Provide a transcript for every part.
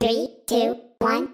Three, two, one,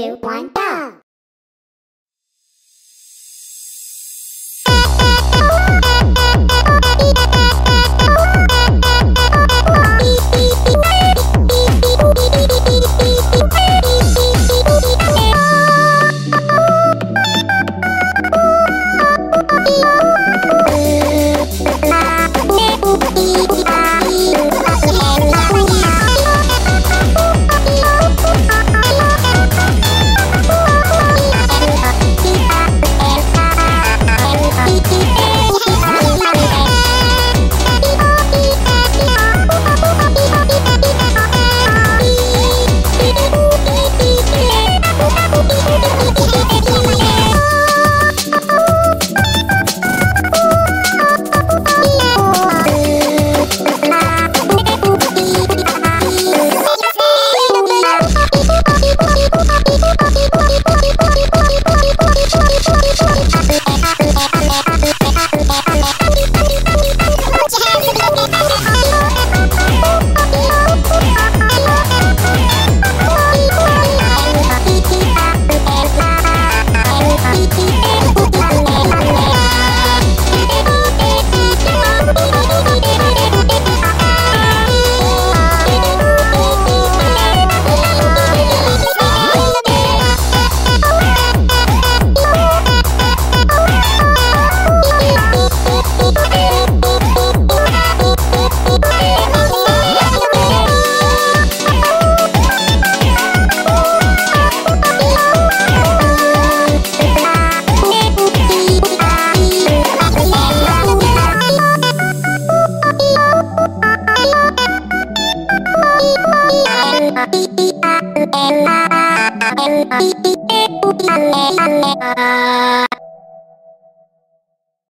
two, one.